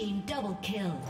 team double kill.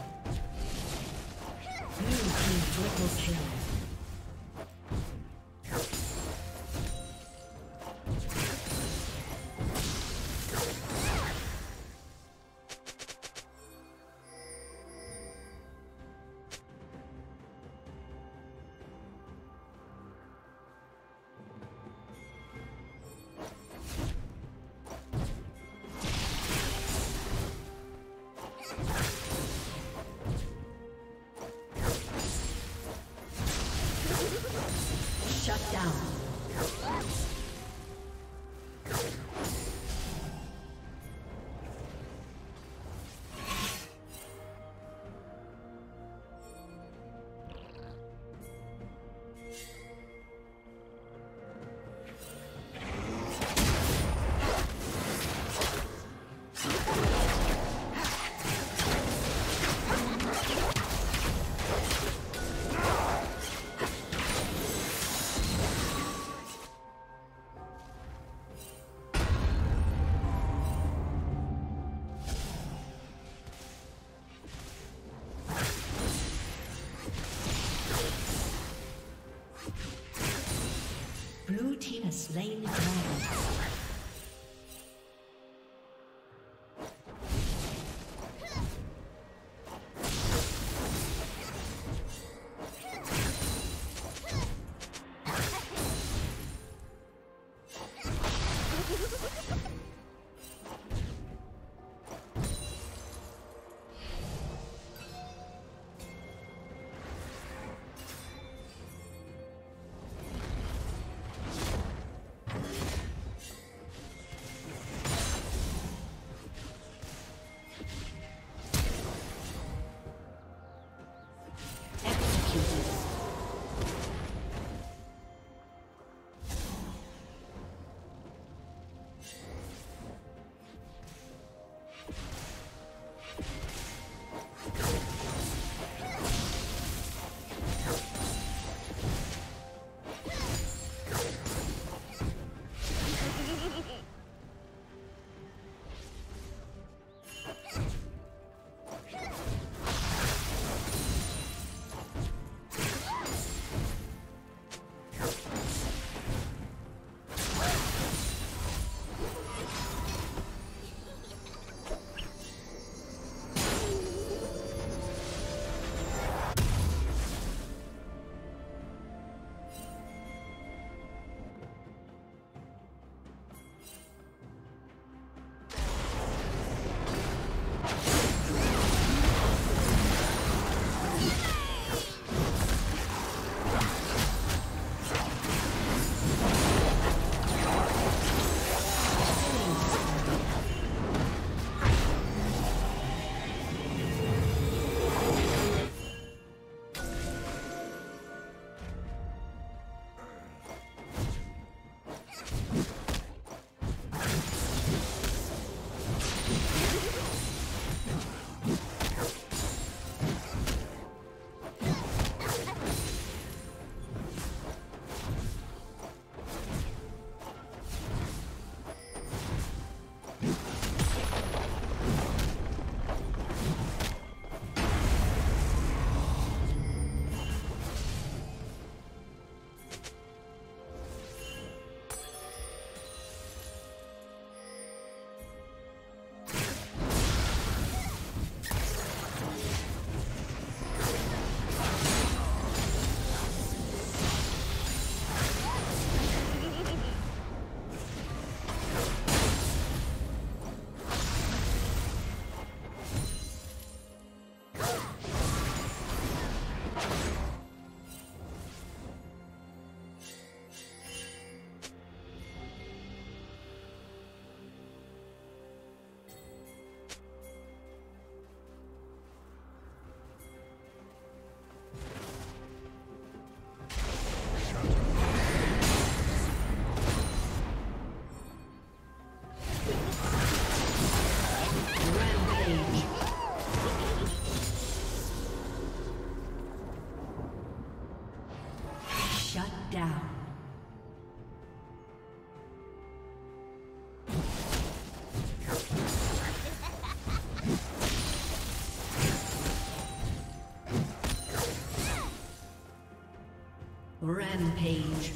Rampage.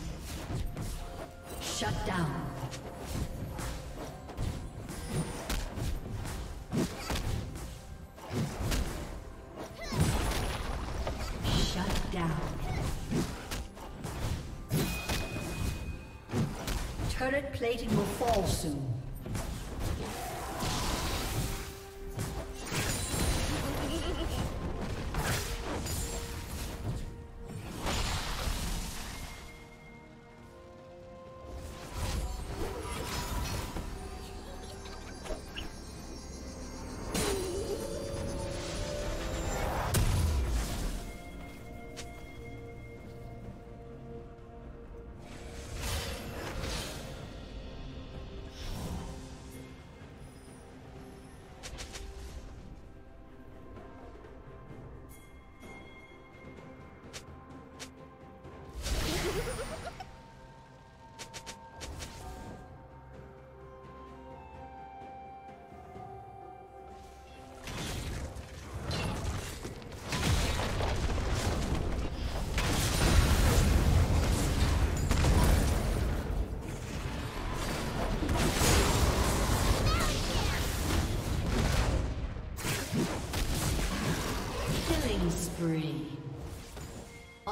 Shut down. Shut down. Turret plating will fall soon.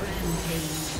Rampage.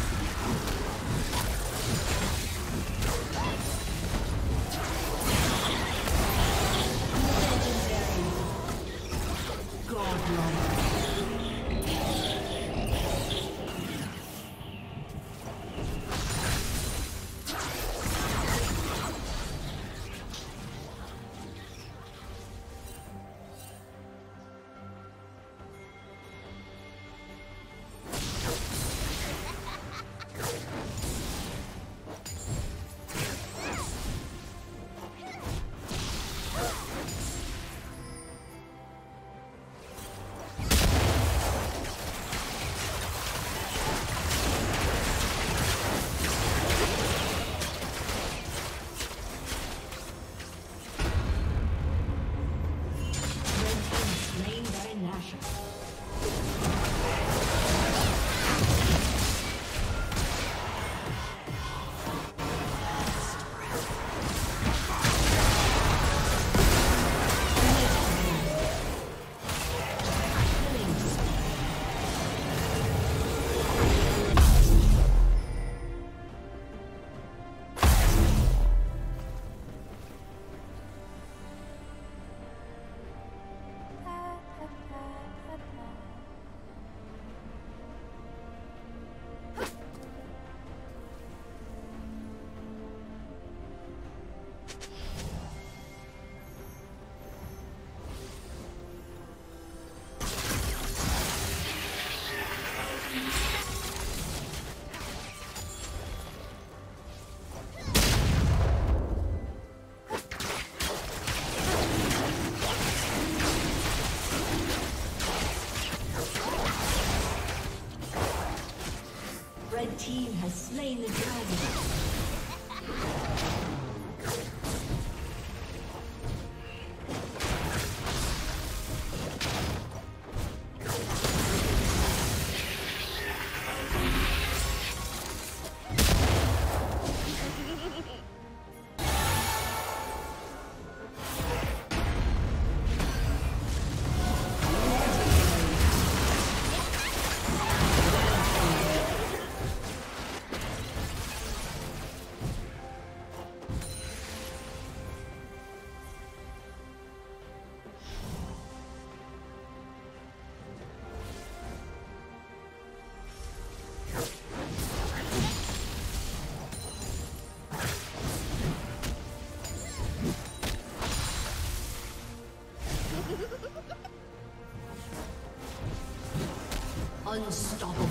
Unstoppable.